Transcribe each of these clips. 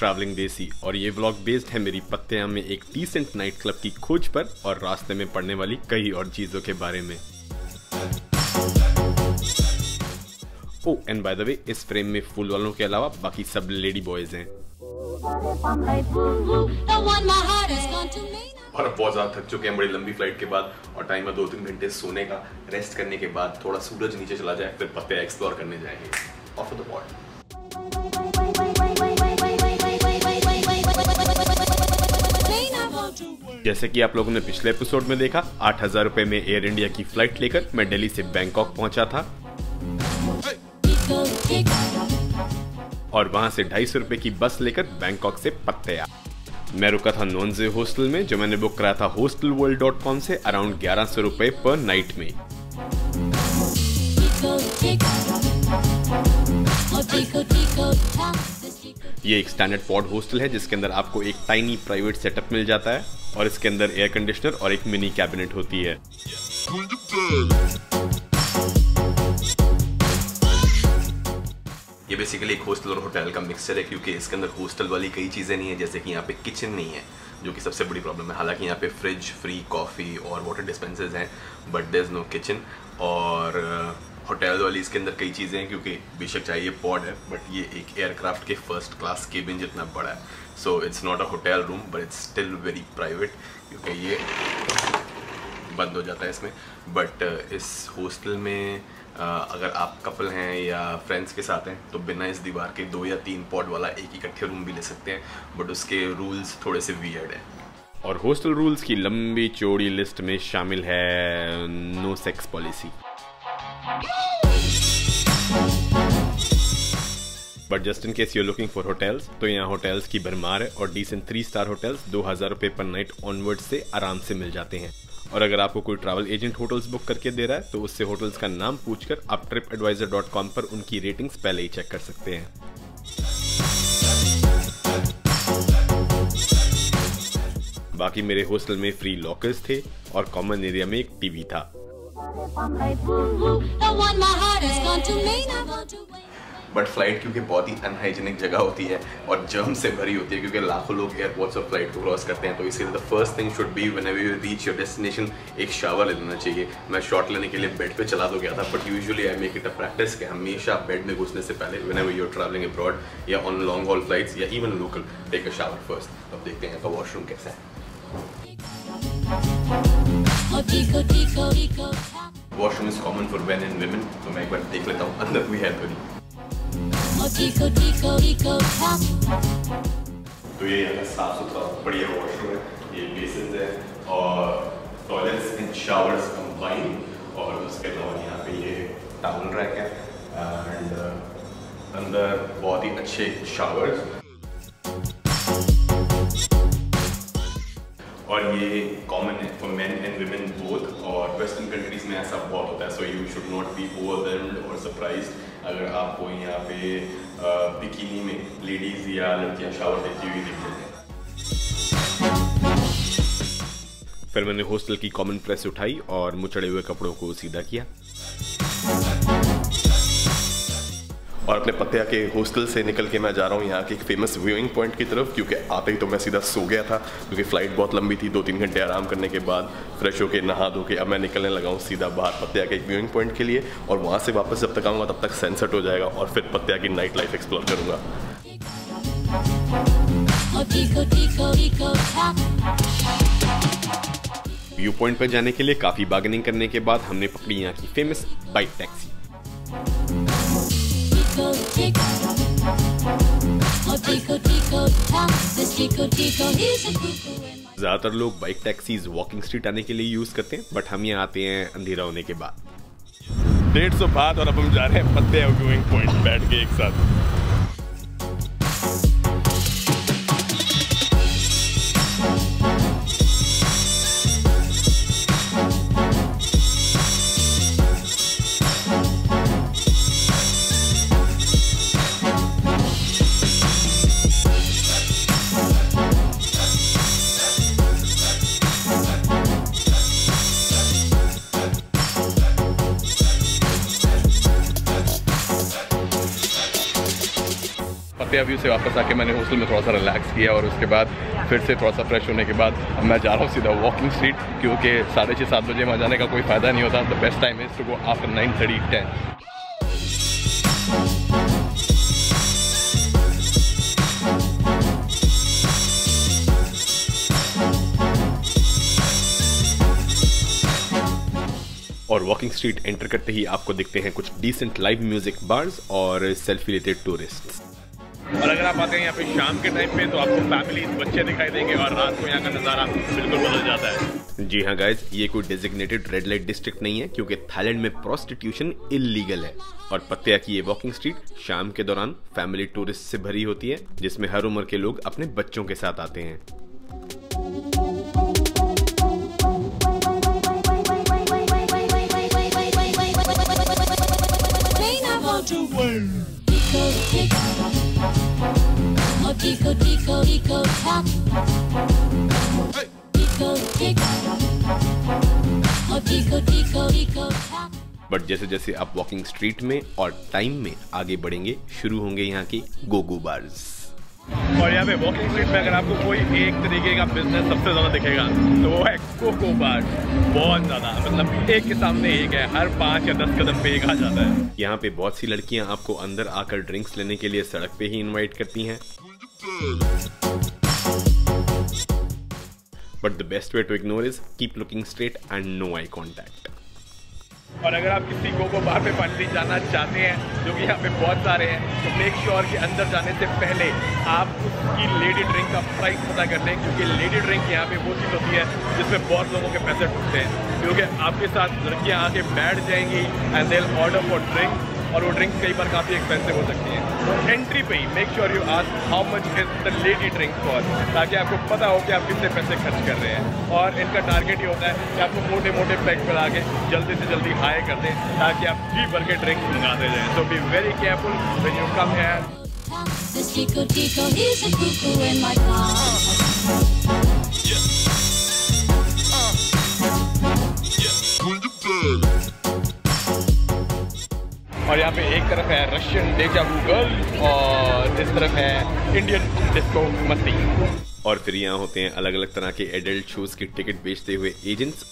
Travelling देसी। और ये व्लॉग बेस्ड है मेरी पत्तियाँ में एक डिसेंट नाइट क्लब की खोज पर और रास्ते में पड़ने वाली कई और चीज़ों के बारे में। Oh and by the way इस फ्रेम में फूल वालों के अलावा बाकी सब लेडी बॉयज़ हैं। और अब बहुत ज़्यादा थक चुके हैं बड़ी लंबी फ़्लाइट के बाद और टाइम है दो तीन घंटे सोने का। रेस्ट करने के बाद थोड़ा सूरज नीचे चला जाए, फिर पत्ते एक्सप्लोर करने जाएँगे। ऑफ़ द पॉट जैसे कि आप लोगों ने पिछले एपिसोड में देखा आठ हज़ार रूपए में एयर इंडिया की फ़्लाइट लेकर मैं दिल्ली से बैंकॉक पहुँचा था और वहाँ से ढाई सौ रूपए की बस लेकर बैंकॉक से पत्तेया मैं रुका था नॉनजे हॉस्टल में जो मैंने बुक कराया था हॉस्टल वर्ल्ड डॉट कॉम से अराउंड ग्यारह सौ रूपए पर नाइट में ये एक स्टैंडर्ड पॉड हॉस्टल है, जिसके अंदर आपको एक टाइनी प्राइवेट सेटअप मिल जाता है और इसके अंदर एयर कंडीशनर और एक मिनी कैबिनेट होती है। ये बेसिकली एक हॉस्टल और होटल का मिक्सचर है, क्योंकि इसके अंदर हॉस्टल वाली कई चीज़ें नहीं है, जैसे कि यहाँ पे किचन नहीं है, जो कि सबसे बड़ी प्रॉब्लम है। हालाँकि यहाँ पे फ्रिज फ्री कॉफ़ी और वाटर डिस्पेंसर्स हैं but there is no kitchen और होटल वाली इसके अंदर कई चीज़ें हैं, क्योंकि बेशक चाहिए पॉड है बट ये एक एयरक्राफ्ट के फ़र्स्ट क्लास केबिन जितना बड़ा है। So it's not a hotel room but it's still very private क्योंकि ये बंद हो जाता है इसमें। बट इस हॉस्टल में अगर आप कपल हैं या फ्रेंड्स के साथ हैं तो बिना इस दीवार के दो या तीन पॉड वाला एक इकट्ठे रूम भी ले सकते हैं बट उसके रूल्स थोड़े से वियर्ड हैं। और हॉस्टल रूल्स की लंबी चौड़ी लिस्ट में शामिल है no sex policy but just in case you're looking for hotels तो यहाँ होटल्स की भरमार है और डिसेंट थ्री स्टार होटल्स दो हज़ार रुपये पर नाइट ऑनवर्ड से आराम से मिल जाते हैं। और अगर आपको कोई ट्रैवल एजेंट होटल्स बुक करके दे रहा है तो उससे होटल्स का नाम पूछकर आप ट्रिप एडवाइजर डॉट कॉम पर उनकी रेटिंग्स पहले ही चेक कर सकते हैं। बाकी मेरे हॉस्टल में फ्री लॉकर्स थे और कॉमन एरिया में एक टीवी था। बट फ़्लाइट क्योंकि बहुत ही अनहाइजेनिक जगह होती है और जर्म से भरी होती है क्योंकि लाखों लोग एयरपोर्ट्स और फ़्लाइट को क्रॉस करते हैं तो इसीलिए the first thing should be when you reach your destination एक शावर ले लेना चाहिए। मैं शॉट लेने के लिए बेड पे चला तो गया था but usually I make it a practice कि हमेशा बेड में घुसने से पहले whenever you're travelling abroad या ऑन लॉन्ग हॉल फ्लाइट्स या even local take a shower first अब देखते हैं वॉशरूम कैसा है। Washroom is common for men and women तो मैं एक बार देख लेता हूँ, अंदर भी है तो तो ये यहाँ साफ़ सुथरा बढ़िया वॉशरूम है, ये बेसिन है, और टॉयलेट्स एंड शावर्स कंबाइन और उसके अलावा यहाँ पे ये टाउन रैक है एंड अंदर बहुत ही अच्छे शावर्स और ये कॉमन है for men and women both और वेस्टर्न कंट्रीज़ में ऐसा बहुत होता है so you should not be overwhelmed और सरप्राइज़ अगर आपको यहाँ पे बिकिनी में लेडीज़ या लड़कियाँ शावर लेती हुई दिखते हैं। फिर मैंने हॉस्टल की कॉमन प्रेस उठाई और मुचड़े हुए कपड़ों को सीधा किया। और अपने पत्तिया के हॉस्टल से निकल के मैं जा रहा हूँ यहाँ के एक फ़ेमस व्यूइंग पॉइंट की तरफ़, क्योंकि आते ही तो मैं सीधा सो गया था, क्योंकि फ़्लाइट बहुत लंबी थी दो तीन घंटे आराम करने के बाद फ्रेश होकर नहा धो के अब मैं निकलने लगा हूँ सीधा बाहर पत्तिया के एक व्यूइंग पॉइंट के लिए और वहाँ से वापस जब तक आऊँगा तब तक सनसेट हो जाएगा और फिर पत्तिया की नाइट लाइफ एक्सप्लोर करूँगा। व्यू पॉइंट पर जाने के लिए काफ़ी बार्गेनिंग करने के बाद हमने पकड़ी यहाँ की फ़ेमस बाइक टैक्सी ज़्यादातर लोग बाइक टैक्सीज वॉकिंग स्ट्रीट आने के लिए यूज़ करते हैं बट हम यहाँ आते हैं अंधेरा होने के बाद। डेढ़ सौ बाद और अब हम जा रहे हैं पत्ते पॉइंट बैठ के एक साथ। पत्ते व्यू से वापस आके मैंने हॉस्टल में थोड़ा सा रिलैक्स किया और उसके बाद फिर से थोड़ा सा फ्रेश होने के बाद अब मैं जा रहा हूँ सीधा वॉकिंग स्ट्रीट क्योंकि साढ़े छः सात बजे वहाँ जाने का कोई फ़ायदा नहीं होता। The best time is to go after nine thirty ten और वॉकिंग स्ट्रीट एंटर करते ही आपको दिखते हैं कुछ डिसेंट लाइव म्यूज़िक बार्स और सेल्फी लेते टूरिस्ट और अगर आप आते हैं यहाँ पे शाम के टाइम पे तो आपको फैमिली बच्चे दिखाई देंगे और रात को यहाँ का नज़ारा बिल्कुल बदल जाता है। जी हाँ गाइज़ ये कोई डेजिग्नेटेड रेड लाइट डिस्ट्रिक्ट नहीं है क्योंकि थाईलैंड में प्रोस्टिट्यूशन इलीगल है। और पत्तिया की ये वॉकिंग स्ट्रीट शाम के दौरान फैमिली टूरिस्ट से भरी होती है जिसमें हर उम्र के लोग अपने बच्चों के साथ आते हैं। Oh. बट जैसे जैसे आप वॉकिंग स्ट्रीट में और टाइम में आगे बढ़ेंगे शुरू होंगे यहाँ के गोगो बार्स और यहाँ पे वॉकिंग स्ट्रीट में अगर आपको कोई एक तरीके का बिज़नेस सबसे ज़्यादा दिखेगा तो वो है कोको बार बहुत ज़्यादा मतलब एक के सामने एक है, हर पाँच या दस कदम पे एक आ जाता है। यहाँ पे बहुत सी लड़कियाँ आपको अंदर आकर ड्रिंक्स लेने के लिए सड़क पे ही इन्वाइट करती हैं। But the best way to ignore is keep looking straight and no eye contact. और अगर आप किसी को को बाहर पे पार्टी जाना चाहते हैं, जो कि यहाँ पे बहुत सारे हैं तो मेक श्योर कि अंदर जाने से पहले आप उसकी लेडी ड्रिंक का प्राइस पता कर लें, क्योंकि लेडी ड्रिंक यहाँ पे वो चीज़ होती है जिसमें बहुत लोगों के पैसे टूटते हैं। क्योंकि आपके साथ लड़कियाँ आके बैठ जाएँगी and they order for drink और वो ड्रिंक्स कई बार काफ़ी एक्सपेंसिव हो सकती हैं तो एंट्री पे ही make sure you ask how much is the lady drink for ताकि आपको पता हो कि आप कितने पैसे खर्च कर रहे हैं और इनका टारगेट ये होता है कि आपको मोटे मोटे पैक पर आके जल्दी से जल्दी हाई कर दें ताकि आप जी भर के ड्रिंक्स मंगाते जाएँ so be very careful when you come है This Tico Tico, he's a cuckoo in my car. Yeah. और यहाँ पे एक तरफ़ है रशियन डेजा गर्ल और इस तरफ़ है इंडियन डिस्को मस्ती। और फिर यहाँ होते हैं अलग अलग तरह के एडल्ट शोज़ की टिकट बेचते हुए एजेंट्स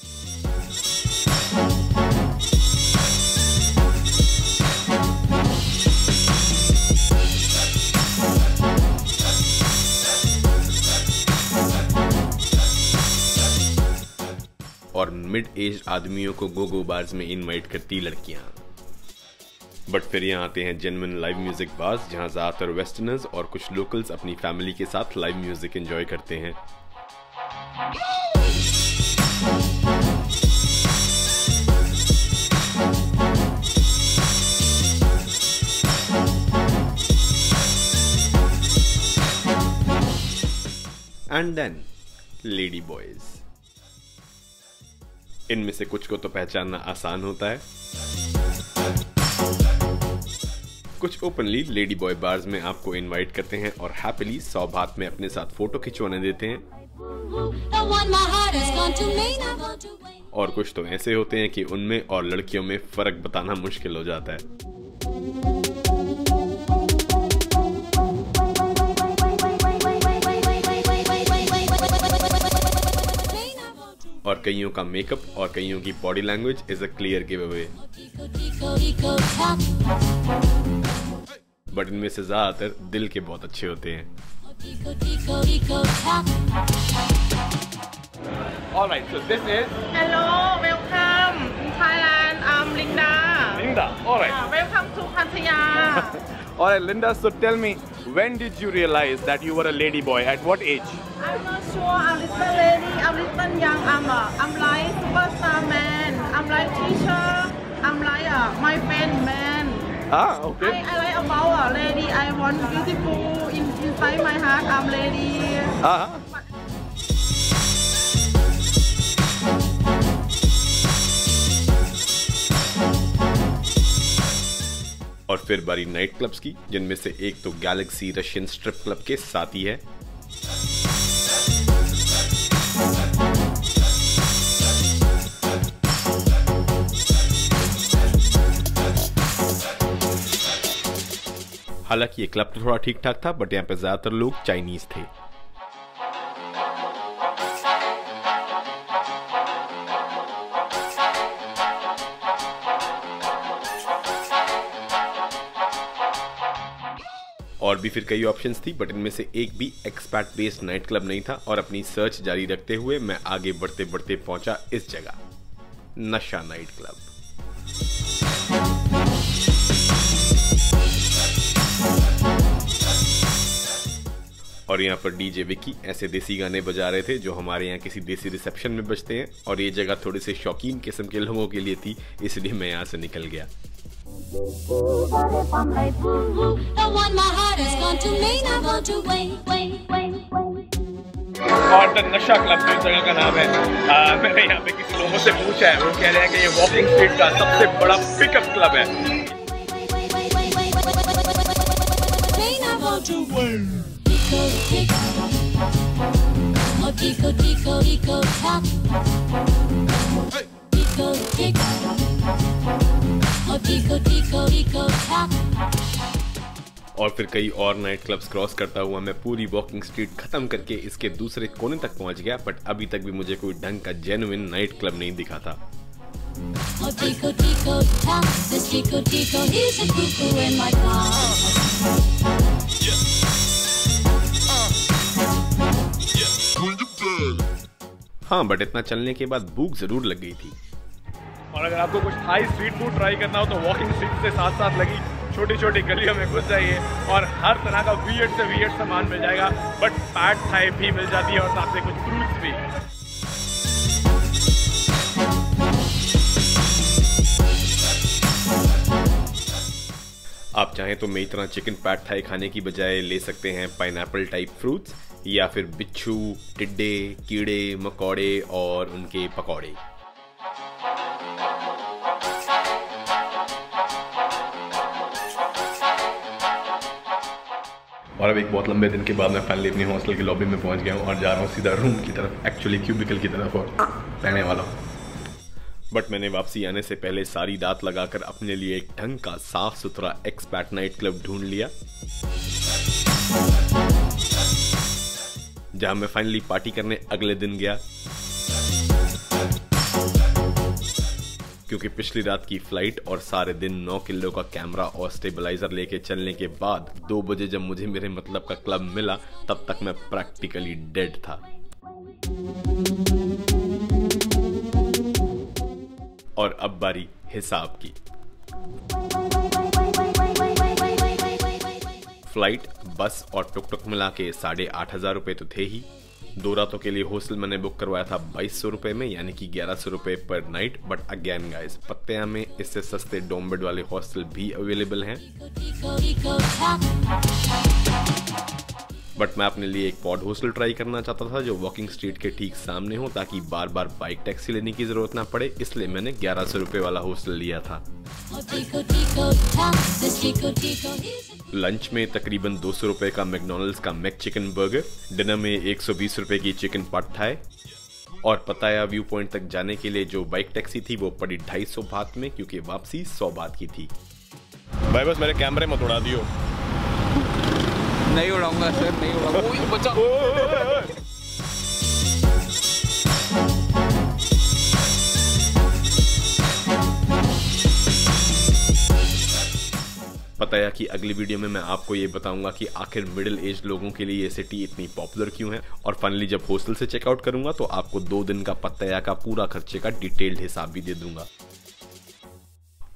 और मिड एज आदमियों को गोगो बार्स में इनवाइट करती लड़कियाँ। बट फिर यहाँ आते हैं जेनवन लाइव म्यूज़िक बार्स जहाँ ज़्यादातर वेस्टर्नर्स और कुछ लोकल्स अपनी फैमिली के साथ लाइव म्यूज़िक एंजॉय करते हैं। एंड देन लेडी बॉयज़ इनमें से कुछ को तो पहचानना आसान होता है। कुछ ओपनली लेडी बॉय बार्स में आपको इनवाइट करते हैं और हैप्पीली सौ बात में अपने साथ फ़ोटो खिंचवाने देते हैं और कुछ तो ऐसे होते हैं कि उनमें और लड़कियों में फ़र्क बताना मुश्किल हो जाता है और कईयों का मेकअप और कईयों की body language is a clear give away but इनमें से ज़्यादातर दिल के बहुत अच्छे होते हैं Alright, so this is Hello, welcome in Thailand. I'm Linda. Linda, alright. Yeah, welcome to Pattaya. alright, Linda, so tell me, when did you realize that you were a lady boy? At what age? I'm not sure. I'm little lady. I'm little young. I'm a, I'm like superstar man. I'm like Ah, okay. I, I like about a lady. I want beautiful in, inside my heart. I'm lady. Uh-huh. और फिर बारी night clubs की जिनमें से एक तो Galaxy Russian strip club के साथ ही है हालाँकि ये क्लब तो थोड़ा ठीक ठाक था, बट यहाँ पे ज़्यादातर लोग चाइनीज़ थे। और भी फिर कई ऑप्शंस थी, बट इनमें से एक भी एक्सपैट बेस्ड नाइट क्लब नहीं था और अपनी सर्च जारी रखते हुए मैं आगे बढ़ते बढ़ते पहुँचा इस जगह, नशा नाइट क्लब और यहाँ पर डीजे विकी ऐसे देसी गाने बजा रहे थे जो हमारे यहाँ किसी देसी रिसेप्शन में बजते हैं। और ये जगह थोड़े से शौकीन किस्म के लोगों के लिए थी, इसलिए मैं यहाँ से निकल गया। नशा क्लब जो जगह का नाम है मैंने यहाँ पे किसी लोगों से पूछा है। वो कह रहे हैं कि ये वॉकिंग स्ट्रीट का सबसे बड़ा पिकअप क्लब है। Oh, tico, tico, tap. और फिर कई और नाइट क्लब्स क्रॉस करता हुआ मैं पूरी वॉकिंग स्ट्रीट खत्म करके इसके दूसरे कोने तक पहुँच गया बट अभी तक भी मुझे कोई ढंग का जेनुइन नाइट क्लब नहीं दिखा था Oh, हाँ बट इतना चलने के बाद भूख ज़रूर लग गई थी। और अगर आपको कुछ हाई स्ट्रीट फ़ूड ट्राई करना हो तो वॉकिंग स्ट्रीट से साथ साथ लगी छोटी छोटी गलियों में घुस जाइए और हर तरह का वीएड से वीएड सामान मिल जाएगा बट पैट थाई भी मिल जाती है और साथ में कुछ फ्रूट्स भी। चाहें तो मेरी तरह चिकन पैट थाई खाने की बजाय ले सकते हैं पाइन टाइप फ्रूट्स या फिर बिच्छू टिड्डे कीड़े मकोड़े और उनके पकौड़े। और अब एक बहुत लंबे दिन के बाद मैं फाइनली अपनी हॉस्टल की लॉबी में पहुँच गया हूँ और जा रहा हूँ सीधा रूम की तरफ़ एक्चुअली क्यूबिकल की तरफ़ और रहने वाला हूँ। बट मैंने वापसी आने से पहले सारी दांत लगाकर अपने लिए एक ढंग का साफ़ सुथरा एक्सपैट नाइट क्लब ढूंढ लिया। जहाँ मैं फाइनली पार्टी करने अगले दिन गया। क्योंकि पिछली रात की फ़्लाइट और सारे दिन 9 किलो का कैमरा और स्टेबलाइजर लेके चलने के बाद दो बजे जब मुझे मेरे मतलब का क्लब मिला, तब तक मैं प्रैक्टिकली डेड था। और अब बारी हिसाब की। फ़्लाइट, बस और टुक टुक मिला के साढ़े आठ हज़ार रुपये तो थे ही। दो रातों के लिए हॉस्टल मैंने बुक करवाया था बाईस सौ रुपए में, यानी कि ग्यारह सौ रुपए पर नाइट। बट अगेन गाइस पत्तिया में इससे सस्ते डोमबेड वाले हॉस्टल भी अवेलेबल हैं। बट मैं अपने लिए एक पॉड हॉस्टल ट्राई करना चाहता था जो वॉकिंग स्ट्रीट के ठीक सामने हो ताकि बार बार बाइक टैक्सी लेने की ज़रूरत ना पड़े, इसलिए मैंने ग्यारह सौ रुपए वाला हॉस्टल लिया था। लंच में तकरीबन दो सौ रुपए का मैकडोनल्ड्स का मैक चिकन बर्गर डिनर में एक सौ बीस रुपए की चिकन पट थाई और पताया व्यू पॉइंट तक जाने के लिए जो बाइक टैक्सी थी वो पड़ी ढाई सौ बात में क्योंकि वापसी सौ बात की थी। भाई बस मेरे कैमरे में उड़ा दियो। नहीं उड़ाऊँगा सर नहीं उड़ाऊँगा बचा बताया कि अगली वीडियो में मैं आपको ये बताऊँगा कि आखिर मिडिल एज लोगों के लिए ये सिटी इतनी पॉपुलर क्यों है? और फाइनली जब हॉस्टल से चेकआउट करूँगा तो आपको दो दिन का पत्तया का पूरा खर्चे का डिटेल्ड हिसाब भी दे दूँगा।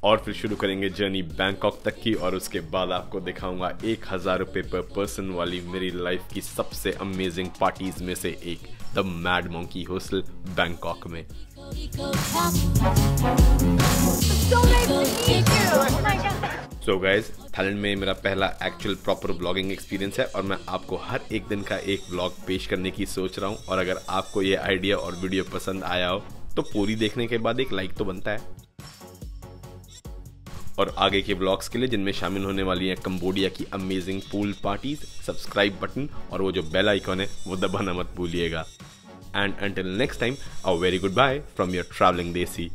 और फिर शुरू करेंगे जर्नी बैंकॉक तक की, और उसके बाद आपको दिखाऊँगा एक हज़ार रुपए पर पर्सन वाली मेरी लाइफ की सबसे अमेजिंग पार्टीज़ में से एक the mad monkey hostel Bangkok में। सो गाइज़ थाईलैंड में मेरा पहला एक्चुअल प्रॉपर ब्लॉगिंग एक्सपीरियंस है, और मैं आपको हर एक दिन का एक ब्लॉग पेश करने की सोच रहा हूँ। और अगर आपको ये आइडिया और वीडियो पसंद आया हो तो पूरी देखने के बाद एक लाइक तो बनता है। और आगे के ब्लॉग्स के लिए, जिनमें शामिल होने वाली है कंबोडिया की amazing pool party subscribe button और वो जो बेल आइकॉन है, वो दबाना मत भूलिएगा। And until next time a very goodbye from your travelling desi.